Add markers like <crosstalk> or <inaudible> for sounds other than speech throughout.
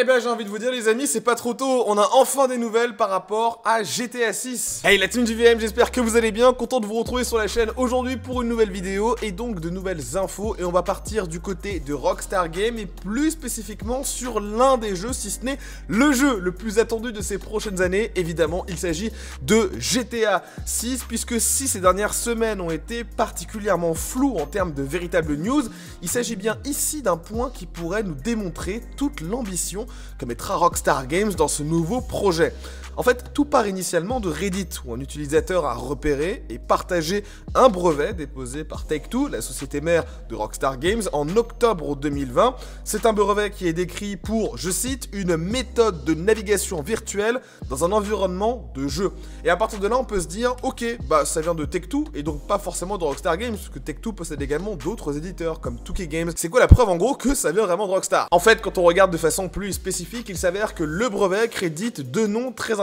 Eh ben j'ai envie de vous dire les amis, c'est pas trop tôt, on a enfin des nouvelles par rapport à GTA 6. Hey la team du VM, j'espère que vous allez bien, content de vous retrouver sur la chaîne aujourd'hui pour une nouvelle vidéo et donc de nouvelles infos. Et on va partir du côté de Rockstar Games et plus spécifiquement sur l'un des jeux, si ce n'est le jeu le plus attendu de ces prochaines années, évidemment il s'agit de GTA 6 puisque si ces dernières semaines ont été particulièrement floues en termes de véritables news, il s'agit bien ici d'un point qui pourrait nous démontrer toute l'ambition que mettra Rockstar Games dans ce nouveau projet. En fait, tout part initialement de Reddit, où un utilisateur a repéré et partagé un brevet déposé par Take-Two, la société mère de Rockstar Games, en octobre 2020. C'est un brevet qui est décrit pour, je cite, une méthode de navigation virtuelle dans un environnement de jeu. Et à partir de là, on peut se dire, ok, bah ça vient de Take-Two, et donc pas forcément de Rockstar Games, parce que Take-Two possède également d'autres éditeurs, comme 2K Games. C'est quoi la preuve en gros que ça vient vraiment de Rockstar? En fait, quand on regarde de façon plus spécifique, il s'avère que le brevet crédite deux noms très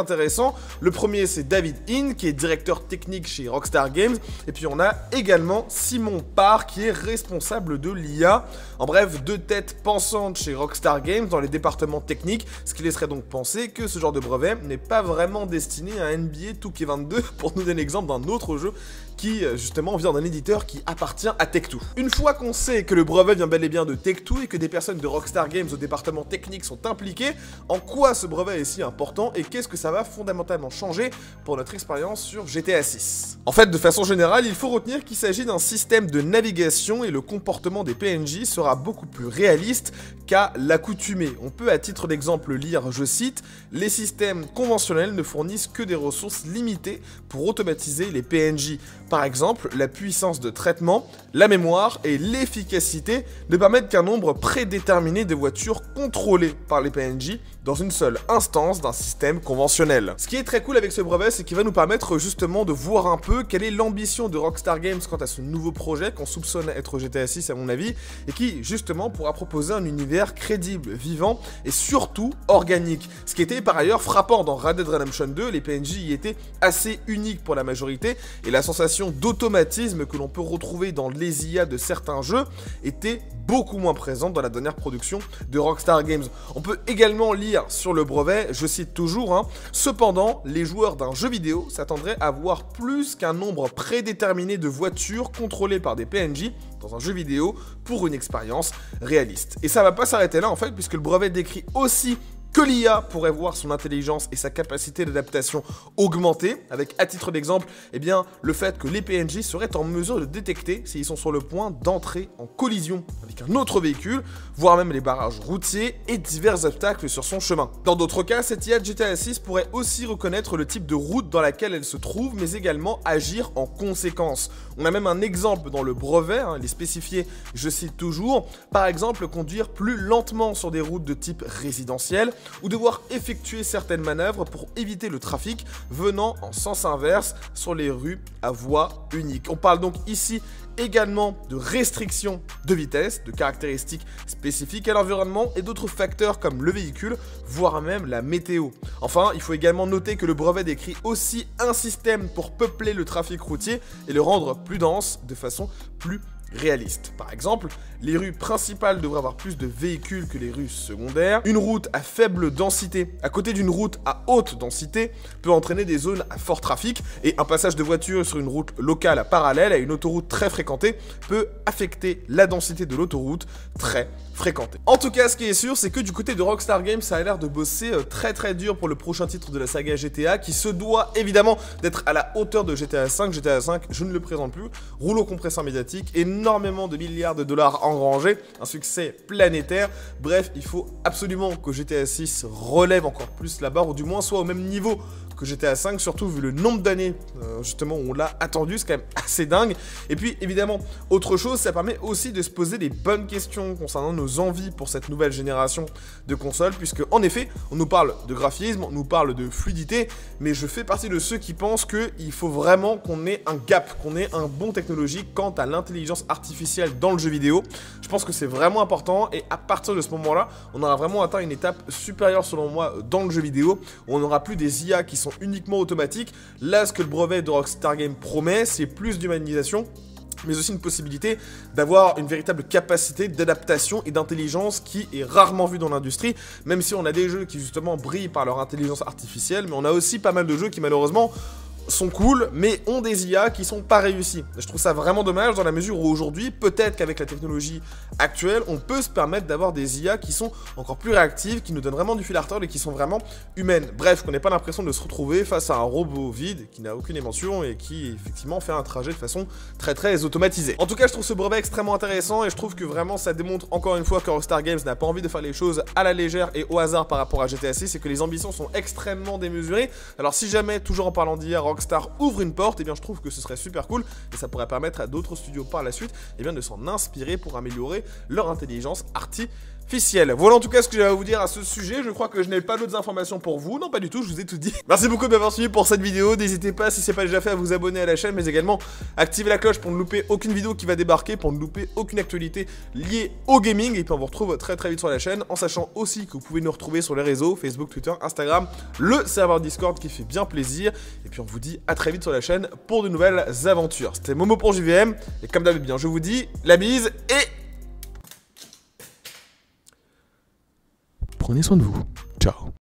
Le premier, c'est David In, qui est directeur technique chez Rockstar Games. Et puis on a également Simon Parr, qui est responsable de l'IA. En bref, deux têtes pensantes chez Rockstar Games dans les départements techniques, ce qui laisserait donc penser que ce genre de brevet n'est pas vraiment destiné à NBA 2K22, <laughs> pour nous donner l'exemple d'un autre jeu qui euh, justement vient d'un éditeur qui appartient à Tech2. Une fois qu'on sait que le brevet vient bel et bien de Tech2 et que des personnes de Rockstar Games au département technique sont impliquées, en quoi ce brevet est si important et qu'est-ce que ça va fondamentalement changer pour notre expérience sur GTA 6. En fait, de façon générale, il faut retenir qu'il s'agit d'un système de navigation et le comportement des PNJ sera beaucoup plus réaliste qu'à l'accoutumée. On peut à titre d'exemple lire, je cite, les systèmes conventionnels ne fournissent que des ressources limitées pour automatiser les PNJ. Par exemple, la puissance de traitement, la mémoire et l'efficacité ne permettent qu'un nombre prédéterminé de voitures contrôlées par les PNJ dans une seule instance d'un système conventionnel. Ce qui est très cool avec ce brevet, c'est qu'il va nous permettre justement de voir un peu quelle est l'ambition de Rockstar Games quant à ce nouveau projet qu'on soupçonne être GTA 6 à mon avis, et qui justement pourra proposer un univers crédible, vivant et surtout organique. Ce qui était par ailleurs frappant dans Red Dead Redemption 2, les PNJ y étaient assez uniques pour la majorité, et la sensation d'automatisme que l'on peut retrouver dans les IA de certains jeux était beaucoup moins présente dans la dernière production de Rockstar Games. On peut également lire sur le brevet, je cite toujours, hein, cependant, les joueurs d'un jeu vidéo s'attendraient à voir plus qu'un nombre prédéterminé de voitures contrôlées par des PNJ dans un jeu vidéo pour une expérience réaliste. Et ça va pas s'arrêter là en fait, puisque le brevet décrit aussi que l'IA pourrait voir son intelligence et sa capacité d'adaptation augmenter, avec à titre d'exemple, eh bien, le fait que les PNJ seraient en mesure de détecter s'ils sont sur le point d'entrer en collision avec un autre véhicule, voire même les barrages routiers et divers obstacles sur son chemin. Dans d'autres cas, cette IA GTA 6 pourrait aussi reconnaître le type de route dans laquelle elle se trouve, mais également agir en conséquence. On a même un exemple dans le brevet, hein, il est spécifié, je cite toujours, par exemple conduire plus lentement sur des routes de type résidentiel, ou devoir effectuer certaines manœuvres pour éviter le trafic venant en sens inverse sur les rues à voie unique. On parle donc ici également de restrictions de vitesse, de caractéristiques spécifiques à l'environnement et d'autres facteurs comme le véhicule, voire même la météo. Enfin, il faut également noter que le brevet décrit aussi un système pour peupler le trafic routier et le rendre plus dense de façon plus réaliste. Par exemple, les rues principales devraient avoir plus de véhicules que les rues secondaires. Une route à faible densité à côté d'une route à haute densité peut entraîner des zones à fort trafic et un passage de voiture sur une route locale à parallèle à une autoroute très fréquentée peut affecter la densité de l'autoroute très fréquentée. En tout cas, ce qui est sûr, c'est que du côté de Rockstar Games, ça a l'air de bosser euh, très très dur pour le prochain titre de la saga GTA qui se doit évidemment d'être à la hauteur de GTA 5. GTA 5, je ne le présente plus, rouleau compresseur médiatique, énormément de milliards de dollars engrangés, un succès planétaire. Bref, il faut absolument que GTA 6 relève encore plus la barre, ou du moins soit au même niveau que GTA 5, surtout vu le nombre d'années euh, justement où on l'a attendu, c'est quand même <laughs> assez dingue. Et puis évidemment, autre chose, ça permet aussi de se poser des bonnes questions concernant nos envies pour cette nouvelle génération de consoles, puisque en effet, on nous parle de graphisme, on nous parle de fluidité, mais je fais partie de ceux qui pensent qu'il faut vraiment qu'on ait un gap, qu'on ait un bon technologique quant à l'intelligence artificielle dans le jeu vidéo. Je pense que c'est vraiment important et à partir de ce moment-là, on aura vraiment atteint une étape supérieure selon moi dans le jeu vidéo, où on n'aura plus des IA qui sont uniquement automatiques. Là, ce que le brevet de Rockstar Game promet, c'est plus d'humanisation mais aussi une possibilité d'avoir une véritable capacité d'adaptation et d'intelligence qui est rarement vue dans l'industrie, même si on a des jeux qui justement brillent par leur intelligence artificielle, mais on a aussi pas mal de jeux qui malheureusement sont cool, mais ont des IA qui sont pas réussis. Je trouve ça vraiment dommage dans la mesure où aujourd'hui, peut-être qu'avec la technologie actuelle, on peut se permettre d'avoir des IA qui sont encore plus réactives, qui nous donnent vraiment du fil à retordre et qui sont vraiment humaines. Bref, qu'on n'ait pas l'impression de se retrouver face à un robot vide qui n'a aucune émotion et qui effectivement fait un trajet de façon très très automatisée. En tout cas, je trouve ce brevet extrêmement intéressant et je trouve que vraiment ça démontre encore une fois que Rockstar Games n'a pas envie de faire les choses à la légère et au hasard par rapport à GTA 6 et que les ambitions sont extrêmement démesurées. Alors si jamais, toujours en parlant d'IA, Rockstar ouvre une porte, et eh bien je trouve que ce serait super cool et ça pourrait permettre à d'autres studios par la suite eh bien, de s'en inspirer pour améliorer leur intelligence artificielle Voilà en tout cas ce que j'avais à vous dire à ce sujet. Je crois que je n'ai pas d'autres informations pour vous. Non, pas du tout, je vous ai tout dit. <laughs> Merci beaucoup de m'avoir suivi pour cette vidéo. N'hésitez pas, si c'est pas déjà fait, à vous abonner à la chaîne, mais également activer la cloche pour ne louper aucune vidéo qui va débarquer, pour ne louper aucune actualité liée au gaming. Et puis on vous retrouve très très vite sur la chaîne, en sachant aussi que vous pouvez nous retrouver sur les réseaux, Facebook, Twitter, Instagram, le serveur Discord qui fait bien plaisir. Et puis on vous dit à très vite sur la chaîne pour de nouvelles aventures. C'était Momo pour JVM, et comme d'habitude, je vous dis la bise et Prenez soin de vous. Ciao.